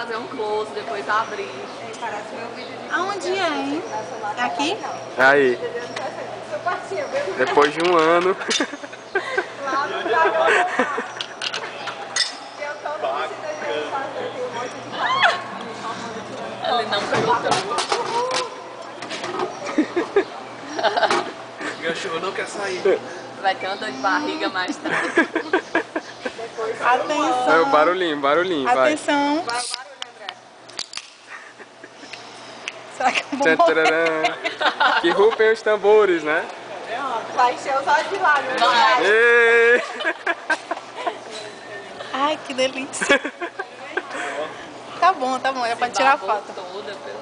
fazer um close, depois abrir. Parece meu vídeo de Aonde é, hein? É aqui? Aí, parceiro, viu? depois de um ano. Lá no Dragão. Eu um. Ele não não quer sair. Vai ter uma dor de barriga mais tarde. É o Atenção. barulhinho, barulhinho. Atenção. Vai o Será que eu vou Tchan, morrer? tchararã. Que rufem os tambores, né? Vai encher os olhos de lágrimas. Ai, que delícia. Tá bom, tá bom. É pra tirar foto. toda, pelo